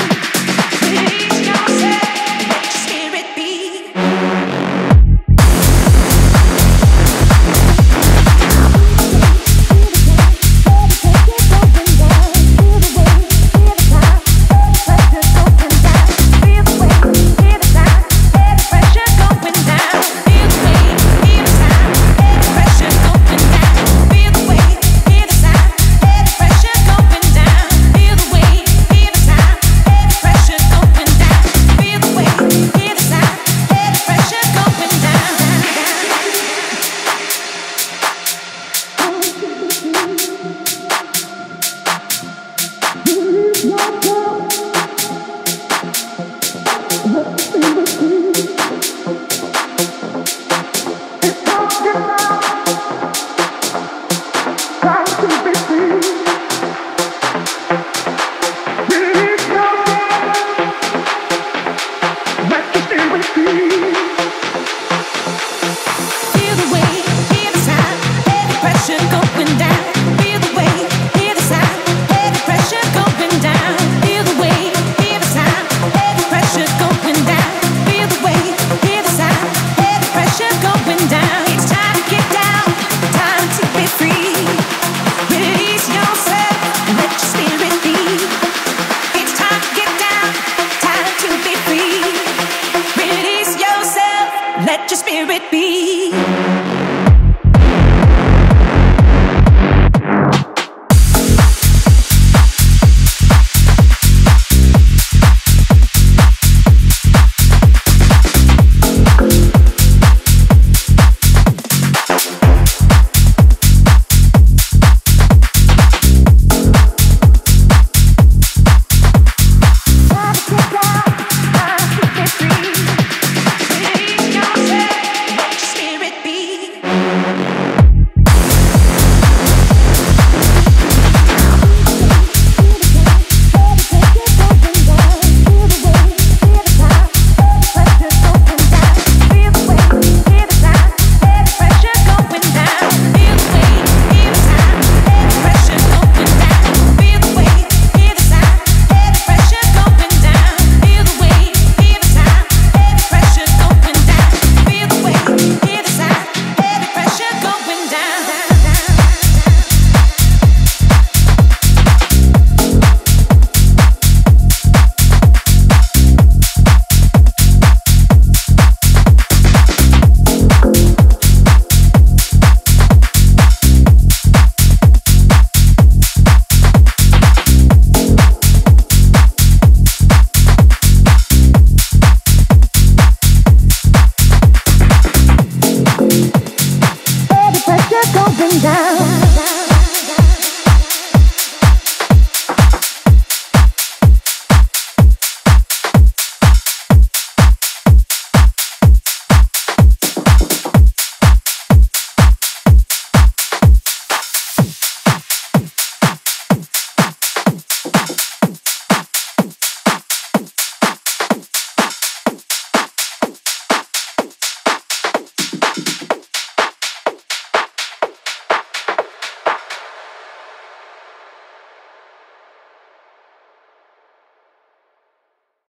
you. 난